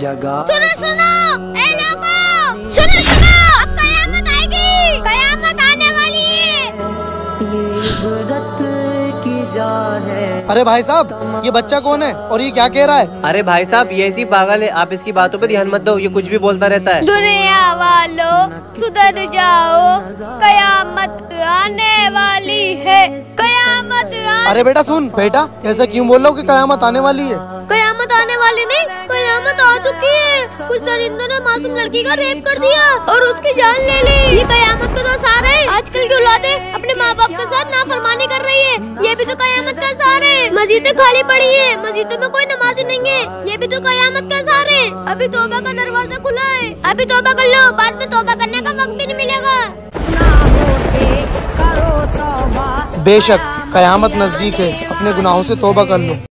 जगा। सुनो सुनो ए लोगो सुनो सुनो अब कयामत आएगी कयामत आने वाली है। ये इबरत की जा है। अरे भाई साहब ये बच्चा कौन है और ये क्या कह रहा है? अरे भाई साहब ये ऐसी पागल है आप इसकी बातों पे ध्यान मत दो ये कुछ भी बोलता रहता है। दुनिया वालों सुधर जाओ कयामत आने वाली है कयामत आने अरे बेटा सुन बेटा ऐसा क्यों बोल रहा हो कि कयामत आने वाली है? कयामत आने वाली नहीं कयामत आ चुकी है। कुछ दरिंदों ने मासूम लड़की का रेप कर दिया और उसकी जान ले ली। ये कयामत का तो सार है। आजकल की औलादें अपने माँ बाप के साथ नाफरमानी कर रही है। ये भी तो कयामत का सार है। मस्जिदें खाली पड़ी है। मस्जिदों में कोई नमाज़ नहीं है। ये भी तो कयामत का सार है। अभी तोबा का दरवाज़ा खुला है। अभी तोबा कर लो। बाद में तोबा करने का वक्त भी नहीं मिलेगा। बेशक कयामत नज़दीक है। अपने गुनाहों से तोबा कर लो।